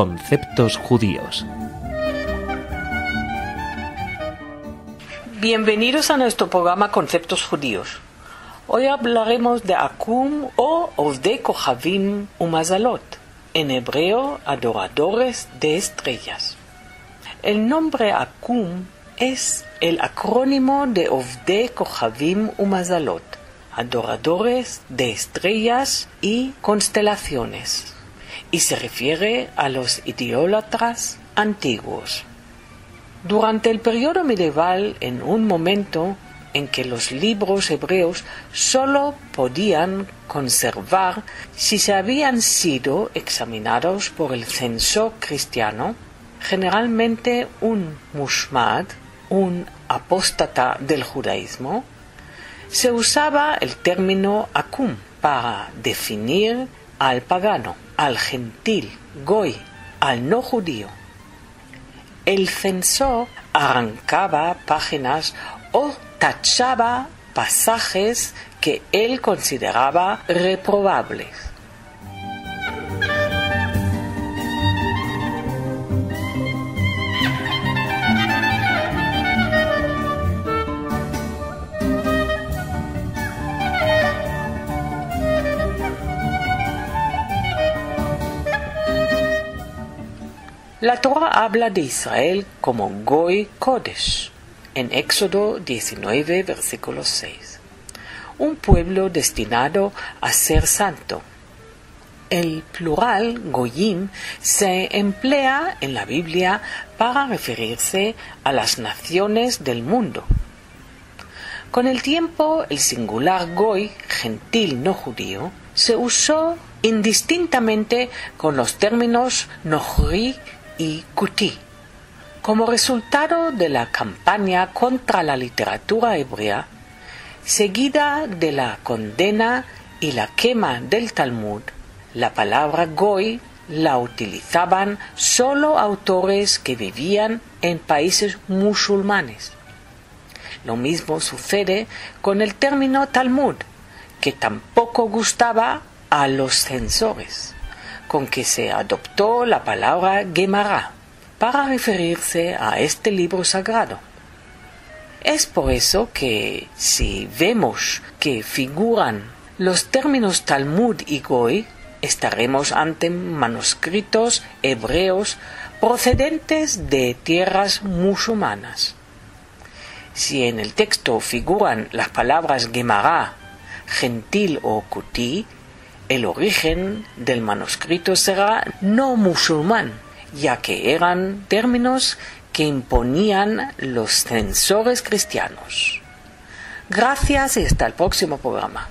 Conceptos Judíos. Bienvenidos a nuestro programa Conceptos Judíos. Hoy hablaremos de Akum o Ovde Kohavim Umazalot, en hebreo adoradores de estrellas. El nombre Akum es el acrónimo de Ovde Kohavim Umazalot, adoradores de estrellas y constelaciones, y se refiere a los idólatras antiguos. Durante el periodo medieval, en un momento en que los libros hebreos sólo podían conservar si se habían sido examinados por el censor cristiano, generalmente un mushmad, un apóstata del judaísmo, se usaba el término akum para definir al pagano, al gentil, goy, al no judío. El censor arrancaba páginas o tachaba pasajes que él consideraba reprobables. La Torah habla de Israel como Goy Kodesh en Éxodo 19, versículo 6. Un pueblo destinado a ser santo. El plural Goyim se emplea en la Biblia para referirse a las naciones del mundo. Con el tiempo, el singular Goy, gentil no judío, se usó indistintamente con los términos Nohri y Kuti. Como resultado de la campaña contra la literatura hebrea, seguida de la condena y la quema del Talmud, la palabra Goy la utilizaban solo autores que vivían en países musulmanes. Lo mismo sucede con el término Talmud, que tampoco gustaba a los censores con que se adoptó la palabra Gemara para referirse a este libro sagrado. Es por eso que si vemos que figuran los términos Talmud y Goy, estaremos ante manuscritos hebreos procedentes de tierras musulmanas. Si en el texto figuran las palabras Gemara, gentil o kuti, el origen del manuscrito será no musulmán, ya que eran términos que imponían los censores cristianos. Gracias y hasta el próximo programa.